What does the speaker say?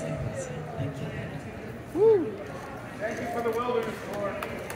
Thank you. Woo. Thank you for the wilderness, Lord.